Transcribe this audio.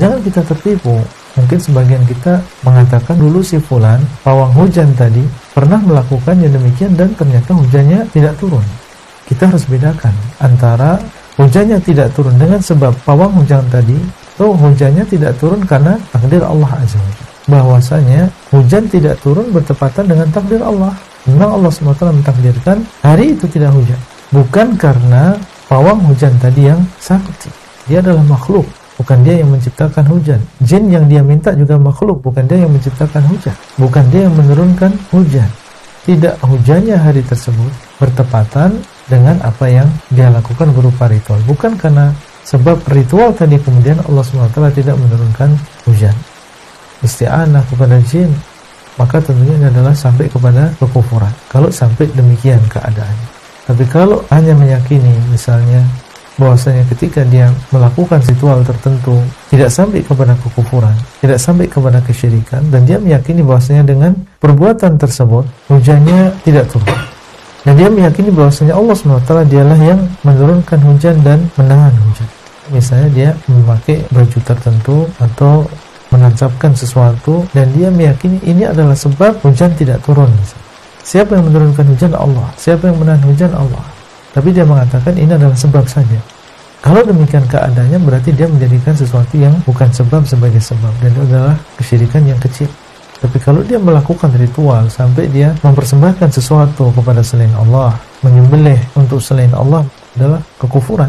Jangan kita tertipu. Mungkin sebagian kita mengatakan dulu si fulan pawang hujan tadi pernah melakukan yang demikian dan ternyata hujannya tidak turun. Kita harus bedakan antara hujannya tidak turun dengan sebab pawang hujan tadi atau hujannya tidak turun karena takdir Allah Azza wa bahwasanya hujan tidak turun bertepatan dengan takdir Allah. Memang Allah SWT mentakdirkan hari itu tidak hujan. Bukan karena pawang hujan tadi yang sakti. Dia adalah makhluk. Bukan dia yang menciptakan hujan. Jin yang dia minta juga makhluk. Bukan dia yang menciptakan hujan. Bukan dia yang menurunkan hujan. Tidak hujannya hari tersebut bertepatan dengan apa yang dia lakukan berupa ritual. Bukan karena sebab ritual tadi kemudian Allah SWT tidak menurunkan hujan. Isti'anah kepada jin maka tentunya ini adalah sampai kepada kekufuran kalau sampai demikian keadaannya tapi kalau hanya meyakini misalnya bahwasanya ketika dia melakukan ritual tertentu tidak sampai kepada kekufuran, tidak sampai kepada kesyirikan dan dia meyakini bahwasanya dengan perbuatan tersebut hujannya tidak turun. Dan dia meyakini bahwasanya Allah SWT dialah yang menurunkan hujan dan menahan hujan. Misalnya dia memakai baju tertentu atau menancapkan sesuatu dan dia meyakini ini adalah sebab hujan tidak turun Siapa yang menurunkan hujan? Allah. Siapa yang menahan hujan? Allah. Tapi dia mengatakan ini adalah sebab saja. Kalau demikian keadaannya berarti dia menjadikan sesuatu yang bukan sebab sebagai sebab dan itu adalah kesyirikan yang kecil. Tapi kalau dia melakukan ritual sampai dia mempersembahkan sesuatu kepada selain Allah, menyembelih untuk selain Allah adalah kekufuran.